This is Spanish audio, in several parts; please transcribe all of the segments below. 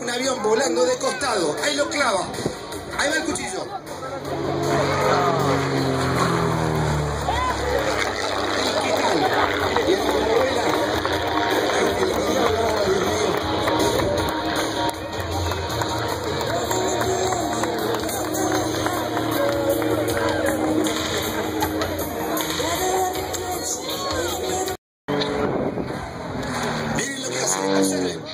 Un avión volando de costado. Ahí lo clava. Ahí va el cuchillo. Miren.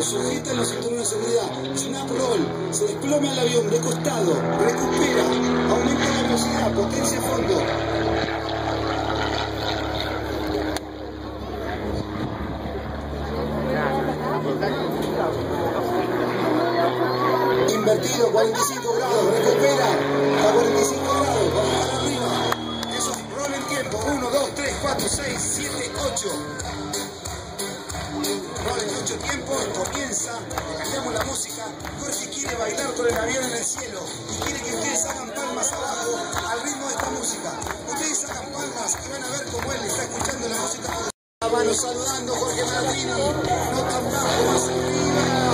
Piloto, lo sujeta en los cinturones de seguridad, snap roll, se desploma el avión de costado, recupera, aumenta la velocidad, potencia a fondo. Invertido, 45 grados, recupera a 45 grados, vamos para arriba. Eso roll en tiempo, 1, 2, 3, 4, 6, 7, 8. 8 tiempos, comienza, cambiamos la música. Jorge quiere bailar con el avión en el cielo y quiere que ustedes hagan palmas abajo al ritmo de esta música. Ustedes hagan palmas y van a ver cómo él está escuchando la música. La mano saludando, Jorge Martini, no tan.